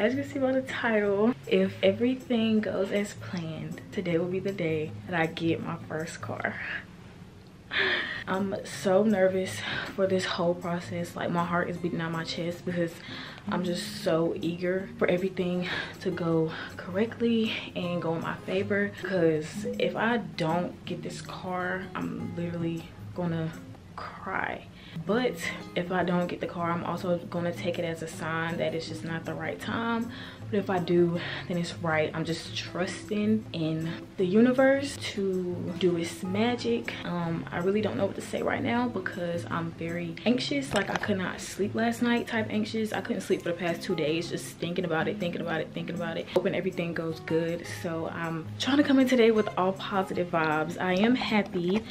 as you see by the title if everything goes as planned today will be the day that i get my first car. I'm so nervous for this whole process. Like my heart is beating out my chest because i'm just so eager for everything to go correctly and go in my favor. Because if i don't get this car i'm literally gonna cry but if i don't get the car i'm also going to take it as a sign that it's just not the right time. But if i do then it's right. I'm just trusting in the universe to do its magic. Um i really don't know what to say right now because i'm very anxious. Like i could not sleep last night type anxious. I couldn't sleep for the past two days just thinking about it thinking about it thinking about it. Hoping everything goes good. So i'm trying to come in today with all positive vibes. I am happy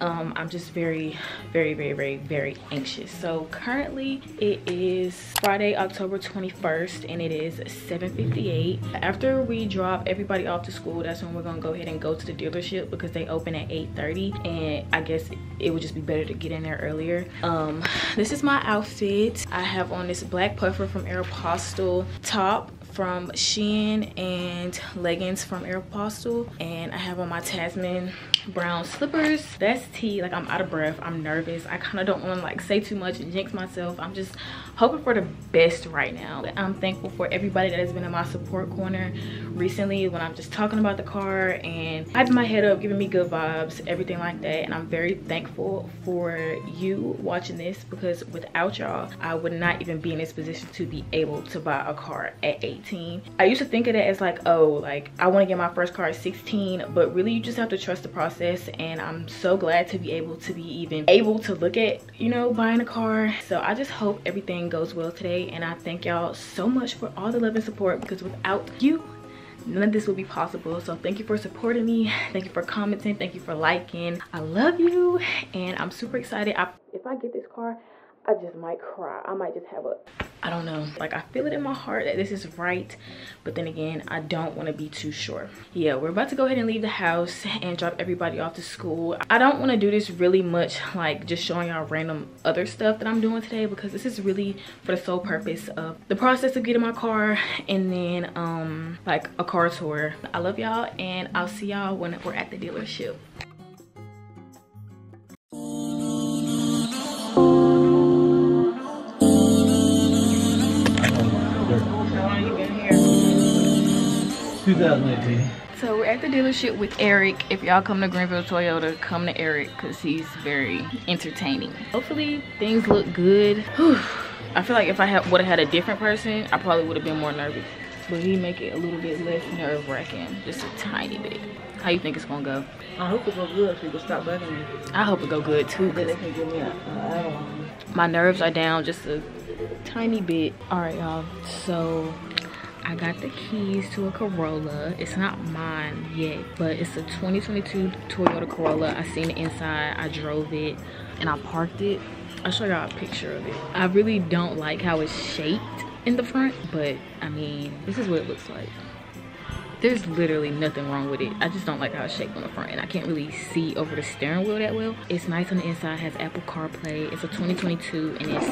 um, i'm just very very very very very anxious. So currently it is friday october 21st and it is 7:58. after we drop everybody off to school that's when we're gonna go ahead and go to the dealership because they open at 8:30, and i guess it would just be better to get in there earlier. Um this is my outfit. I have on this black puffer from aeropostale top from Shein and leggings from Aeropostale and I have on my Tasman brown slippers. That's tea. Like i'm out of breath. I'm nervous. I kind of don't want to like say too much and jinx myself. I'm just hoping for the best right now. I'm thankful for everybody that has been in my support corner recently when i'm just talking about the car and hyping my head up giving me good vibes everything like that. And i'm very thankful for you watching this because without y'all i would not even be in this position to be able to buy a car at 18 i used to think of it as like oh like i want to get my first car at 16 but really you just have to trust the process process and i'm so glad to be able to be even able to look at you know buying a car. So i just hope everything goes well today and i thank y'all so much for all the love and support because without you none of this would be possible. So thank you for supporting me thank you for commenting thank you for liking. I love you and i'm super excited. I, if i get this car I just might cry. I might just have a, I don't know. Like I feel it in my heart that this is right. But then again, I don't want to be too sure. Yeah, we're about to go ahead and leave the house and drop everybody off to school. I don't want to do this really much like just showing y'all random other stuff that I'm doing today because this is really for the sole purpose of the process of getting my car and then um like a car tour. I love y'all and I'll see y'all when we're at the dealership. So we're at the dealership with Eric. If y'all come to Greenville Toyota, come to Eric because he's very entertaining. Hopefully things look good. Whew. I feel like if I would have had a different person, I probably would have been more nervous. But he make it a little bit less nerve wracking, just a tiny bit. How you think it's gonna go? I hope it go good so you can stop bugging me. I hope it go good too. Then they can give me a, My nerves are down just a tiny bit. All right, y'all. So I got the keys to a Corolla. It's not mine yet, but it's a 2022 Toyota Corolla. I seen the inside, I drove it, and I parked it. I'll show y'all a picture of it. I really don't like how it's shaped in the front, but I mean, this is what it looks like. There's literally nothing wrong with it. I just don't like how it's shaped on the front and I can't really see over the steering wheel that well. It's nice on the inside, has Apple CarPlay. It's a 2022 and it's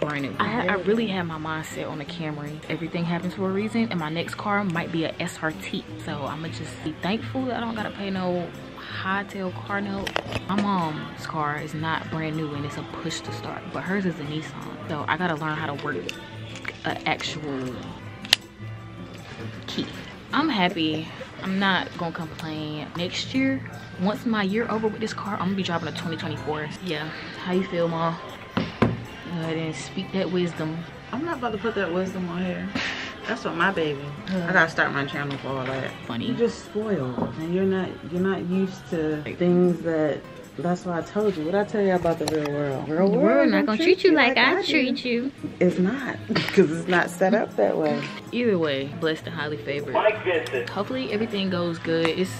brand new. I, I really had my mindset on the Camry. Everything happens for a reason and my next car might be a SRT. So I'ma just be thankful that I don't gotta pay no high tail car note. My mom's car is not brand new and it's a push to start, but hers is a Nissan. So I gotta learn how to work an actual key. I'm happy. I'm not gonna complain. Next year, once my year over with this car, I'm gonna be driving a 2024. Yeah, how you feel, mom? Go ahead and speak that wisdom. I'm not about to put that wisdom on here. That's what my baby. Uh, I gotta start my channel for all that. Funny. You're just spoiled, and you're not you're not used to things that. That's why I told you. What I tell you about the real world? Real world, world not gonna treat, you like, like I, I treat you. It's not, because it's not set up that way. Either way, blessed and highly favored. Hopefully everything goes good. It's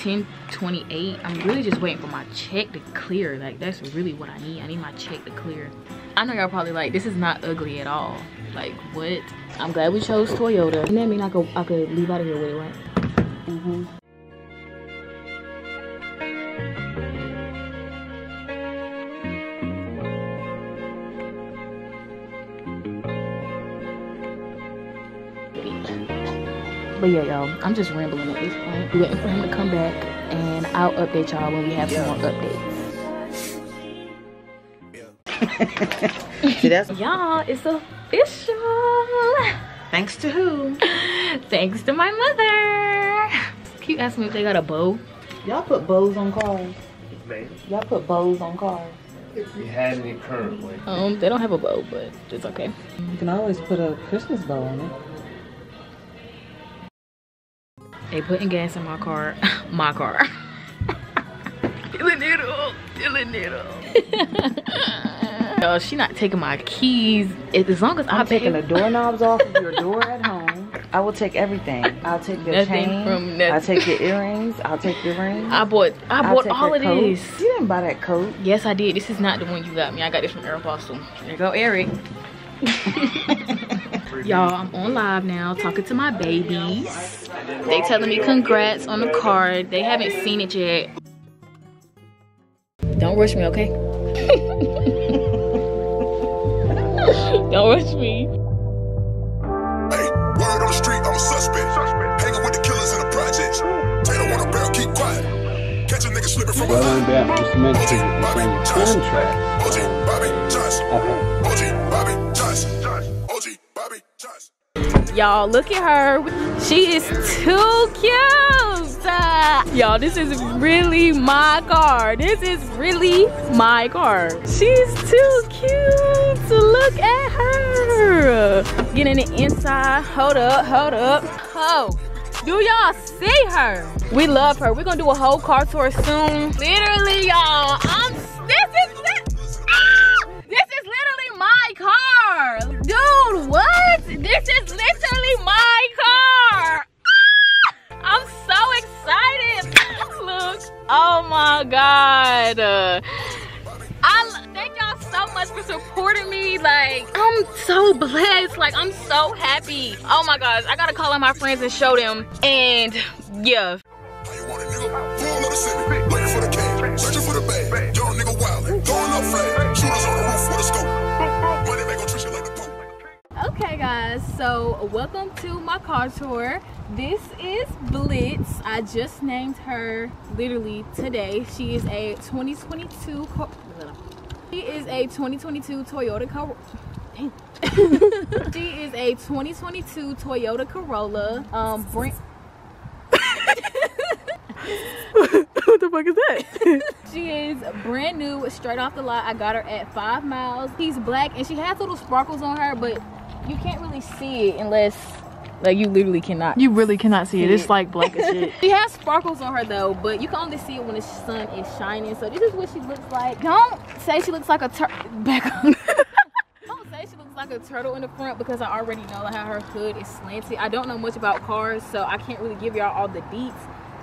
10:28. I'm really just waiting for my check to clear. Like that's really what I need. I need my check to clear. I know y'all probably like, this is not ugly at all. Like, what? I'm glad we chose Toyota. And that mean I could, I could leave out of here with it, right? Mm -hmm. But yeah, y'all, I'm just rambling at this point. We're waiting for him to come back, and I'll update y'all when we have some more updates. See, that's Y'all, it's official. thanks to who? Thanks to my mother. Keep asking me if they got a bow. Y'all put bows on cars. Y'all put bows on cars. if you had any currently. Um, they don't have a bow, but it's okay. You can always put a Christmas bow on it. They putting gas in my car. my car. Feeling it up. Feeling it up. Yo, she not taking my keys. If- As long as I I'm pay taking the doorknobs off of your door at home. I will take everything. I'll take your Nothing chain. from nothing. I'll take your earrings. I'll take your rings. I bought I I'll bought all of coat. this. You didn't buy that coat. Yes, I did. This is not the one you got me. I got this from Aeropostale. There you go, Eric. Y'all, I'm on live now talking to my babies. They telling me congrats on the card. They haven't seen it yet. Don't rush me, okay? Don't rush me. Hey, word on the street, I'm a suspect. Hanging with the killers in the projects. Taylor want a barrel, keep quiet. Catch a nigga slipping from behind. that just meant OG, to it's Bobby on your contract. OG, Bobby Johnson. Uh-huh. Okay. OG, Bobby Y'all, look at her. She is too cute. Uh, y'all, this is really my car. This is really my car. She's too cute. To look at her. Getting the inside. Hold up, hold up. Oh, do y'all see her? We love her. We're gonna do a whole car tour soon. Literally, y'all. I'm. This is literally my car. Ah! I'm so excited. Look. Oh my God. I thank y'all so much for supporting me. Like, I'm so blessed. Like, I'm so happy. Oh my gosh. I gotta call on my friends and show them. And yeah. Okay guys, so welcome to my car tour. This is Blitz. I just named her literally today. She is a 2022 She is a 2022 Toyota Corolla. she is a 2022 Toyota Corolla. Um, brand. what the fuck is that? she is brand new, straight off the lot. I got her at five miles. She's black and she has little sparkles on her, but you can't really see it unless, like, you literally cannot. You really cannot see it. See It's like black as shit. She has sparkles on her though, but you can only see it when the sun is shining. So this is what she looks like. Don't say she looks like a tur- back up. Don't say she looks like a turtle in the front because I already know how her hood is slanted. I don't know much about cars, so I can't really give y'all all the deets.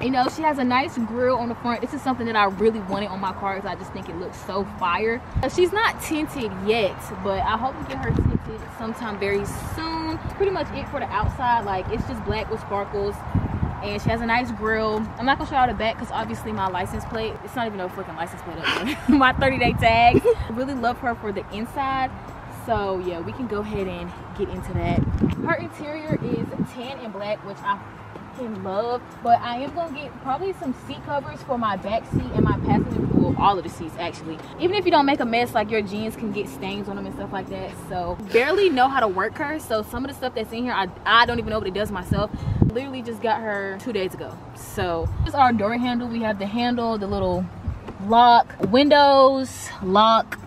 You know, she has a nice grill on the front. This is something that I really wanted on my car because I just think it looks so fire. She's not tinted yet, but I hope to get her tinted sometime very soon. Pretty much it for the outside. Like, it's just black with sparkles and she has a nice grill. I'm not gonna show y'all the back because obviously my license plate, it's not even a freaking license plate my 30 day tag. really love her for the inside. So yeah, we can go ahead and get into that. Her interior is tan and black, which I fucking love. But I am gonna get probably some seat covers for my back seat and my passenger, well, all of the seats actually. Even if you don't make a mess, like your jeans can get stains on them and stuff like that. So barely know how to work her. So some of the stuff that's in here, I, I don't even know what it does myself. Literally just got her two days ago. So this is our door handle. We have the handle, the little lock, windows, lock,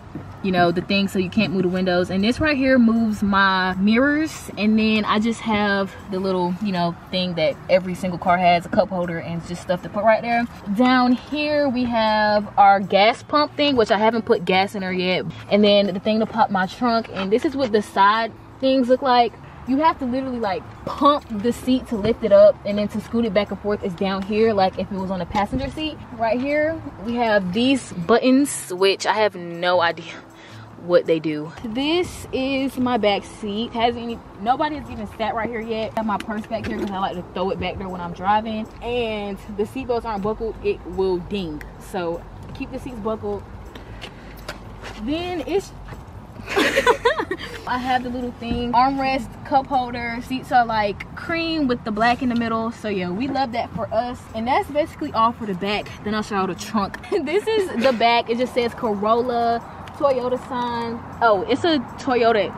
you know the thing so you can't move the windows. And this right here moves my mirrors. And then i just have the little you know thing that every single car has a cup holder and just stuff to put right there. Down here we have our gas pump thing which i haven't put gas in there yet. And then the thing to pop my trunk. And this is what the side things look like. You have to literally like pump the seat to lift it up and then to scoot it back and forth is down here like if it was on a passenger seat. Right here we have these buttons which i have no idea what they do this is my back seat has any nobody has even sat right here yet I have my purse back here because i like to throw it back there when i'm driving and the seat belts aren't buckled it will ding so keep the seats buckled then it's I have the little thing, armrest, cup holder, seats are like cream with the black in the middle. So yeah, we love that for us. And that's basically all for the back. Then I'll show you the trunk. this is the back. It just says Corolla, Toyota sign. Oh, it's a Toyota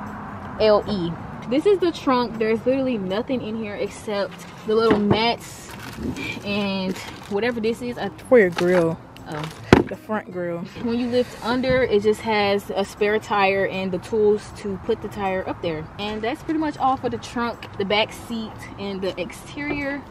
LE. This is the trunk. There's literally nothing in here except the little mats and whatever this is. For your grill. Oh the front grill. When you lift under, it just has a spare tire and the tools to put the tire up there. And that's pretty much all for the trunk, the back seat, and the exterior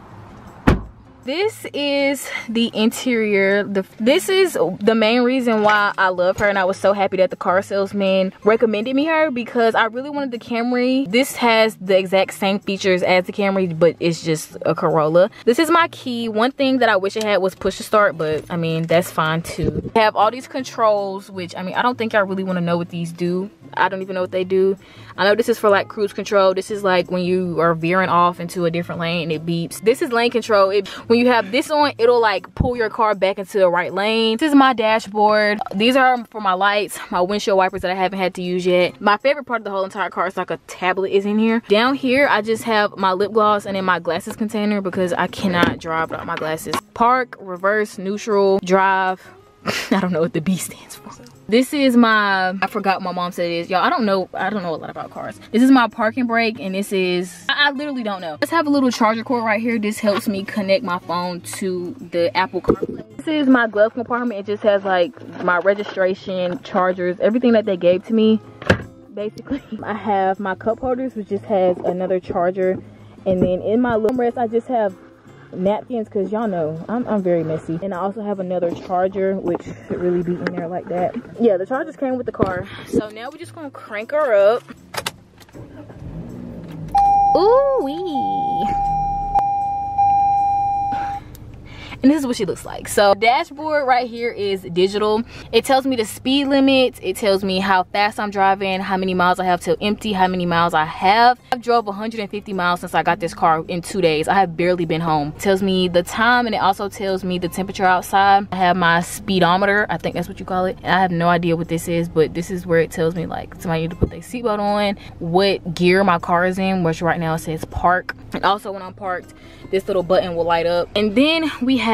this is the interior the this is the main reason why i love her and i was so happy that the car salesman recommended me her because i really wanted the camry this has the exact same features as the camry but it's just a corolla this is my key one thing that i wish it had was push to start but i mean that's fine too have all these controls which i mean i don't think i really want to know what these do I don't even know what they do. I know this is for like cruise control. This is like when you are veering off into a different lane and it beeps. This is lane control. It, when you have this on, it'll like pull your car back into the right lane. This is my dashboard. These are for my lights, my windshield wipers that I haven't had to use yet. My favorite part of the whole entire car is like a tablet is in here. Down here, I just have my lip gloss and then my glasses container because I cannot drive without my glasses. Park, reverse, neutral, drive. I don't know what the B stands for. This is my, I forgot my mom said it is. Y'all, I don't know, I don't know a lot about cars. This is my parking brake and this is, I, I literally don't know. Let's have a little charger cord right here. This helps me connect my phone to the Apple CarPlay. This is my glove compartment. It just has like my registration, chargers, everything that they gave to me. Basically, I have my cup holders, which just has another charger. And then in my little rest, I just have napkins because y'all know I'm, I'm very messy. And i also have another charger which should really be in there like that. Yeah the chargers came with the car. So now we're just gonna crank her up. Ooh wee and this is what she looks like. So dashboard right here is digital. It tells me the speed limit it tells me how fast i'm driving how many miles i have to empty how many miles i have. I've drove 150 miles since i got this car in two days. I have barely been home. It tells me the time and it also tells me the temperature outside. I have my speedometer. I think that's what you call it. And i have no idea what this is but this is where it tells me like somebody need to put their seatbelt on what gear my car is in which right now it says park. And also when i'm parked this little button will light up. And then we have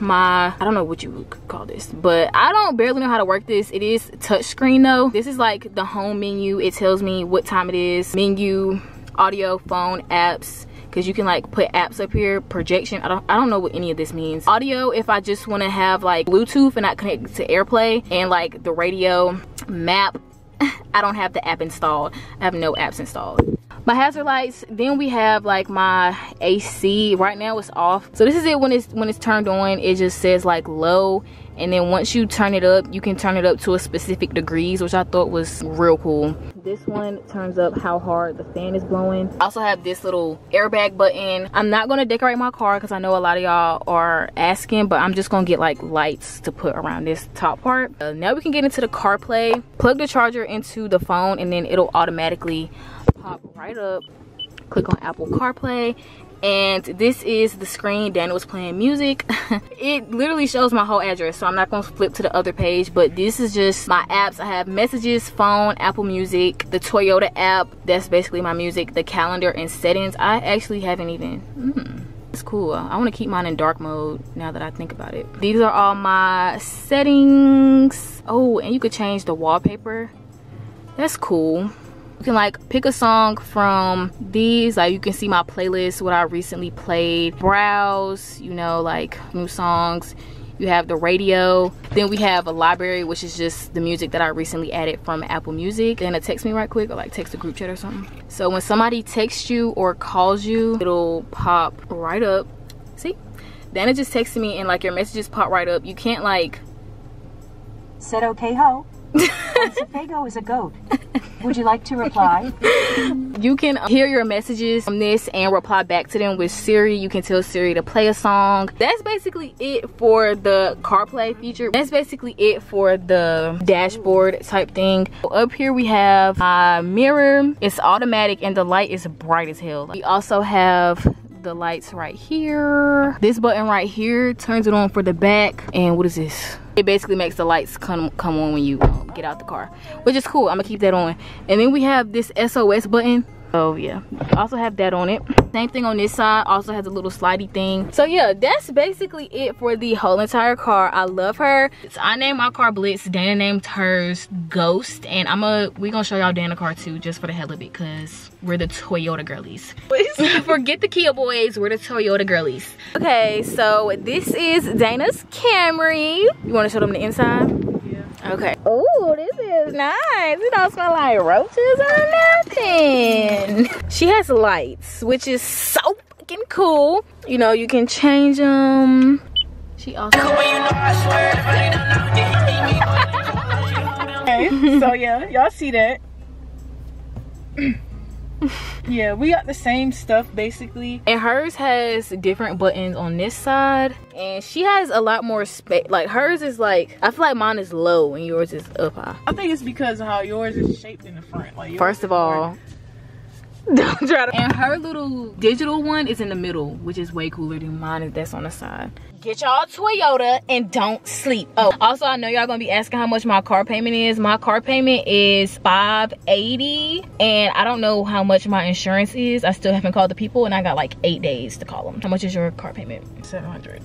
my i don't know what you would call this but i don't barely know how to work this. It is touch screen though. This is like the home menu. It tells me what time it is. Menu audio phone apps because you can like put apps up here. Projection. I don't i don't know what any of this means. Audio if i just want to have like bluetooth and not connect to airplay and like the radio map. I don't have the app installed. I have no apps installed my hazard lights then we have like my ac right now it's off. So this is it when it's when it's turned on it just says like low. And then once you turn it up you can turn it up to a specific degrees which i thought was real cool. This one turns up how hard the fan is blowing. I also have this little airbag button. I'm not going to decorate my car because i know a lot of y'all are asking but i'm just gonna get like lights to put around this top part. Uh, now we can get into the carplay. Plug the charger into the phone and then it'll automatically pop right up. Click on apple carplay. And this is the screen Daniel was playing music. It literally shows my whole address so I'm not going to flip to the other page but this is just my apps. I have messages phone Apple Music the Toyota app. That's basically my music the calendar and settings. I actually haven't even mm, it's cool. I want to keep mine in dark mode now that I think about it. These are all my settings. Oh and you could change the wallpaper. That's cool you can like pick a song from these. Like you can see my playlist what i recently played browse you know like new songs. You have the radio. Then we have a library which is just the music that i recently added from apple music. Then it text me right quick or like text a group chat or something. So when somebody texts you or calls you it'll pop right up. See? Then it just texted me and like your messages pop right up. You can't like said okay ho. Fago is a goat. Would you like to reply? you can hear your messages from this and reply back to them with Siri. You can tell Siri to play a song. That's basically it for the CarPlay feature. That's basically it for the dashboard type thing. Up here we have my mirror. It's automatic and the light is bright as hell. We also have the lights right here. This button right here turns it on for the back. And what is this? It basically makes the lights come come on when you um, get out the car, which is cool. I'm gonna keep that on. And then we have this SOS button. Oh yeah, also have that on it. Same thing on this side, also has a little slidey thing. So yeah, that's basically it for the whole entire car. I love her. So I named my car Blitz, Dana named hers Ghost, and I'm a, we gonna show y'all Dana car too, just for the hell of it, cause we're the Toyota girlies. Forget the Kia boys, we're the Toyota girlies. Okay, so this is Dana's Camry. You wanna show them the inside? Yeah. Okay. Oh, this nice. It don't smell like roaches or nothing. She has lights, which is so fucking cool. You know, you can change them. She also. Okay, so yeah, y'all see that. yeah, we got the same stuff basically. And hers has different buttons on this side. And she has a lot more space. Like hers is like, I feel like mine is low and yours is up high. I think it's because of how yours is shaped in the front. Like First of all, don't try to. And her little digital one is in the middle, which is way cooler than mine that's on the side. Get y'all Toyota and don't sleep. Oh, also I know y'all gonna be asking how much my car payment is. My car payment is 580 and I don't know how much my insurance is. I still haven't called the people and I got like eight days to call them. How much is your car payment? 700.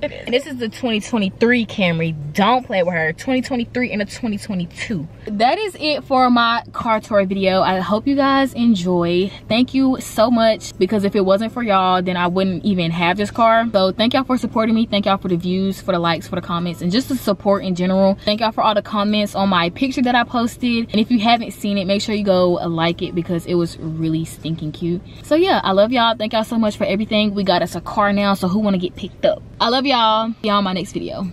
And this is the 2023 Camry. Don't play with her. 2023 and a 2022. That is it for my car tour video. I hope you guys enjoy. Thank you so much because if it wasn't for y'all, then I wouldn't even have this car. So thank y'all for supporting me. Thank y'all for the views, for the likes, for the comments, and just the support in general. Thank y'all for all the comments on my picture that I posted. And if you haven't seen it, make sure you go uh, like it because it was really stinking cute. So yeah, I love y'all. Thank y'all so much for everything. We got us a car now, so who wanna get picked up? I love y'all. See y'all in my next video.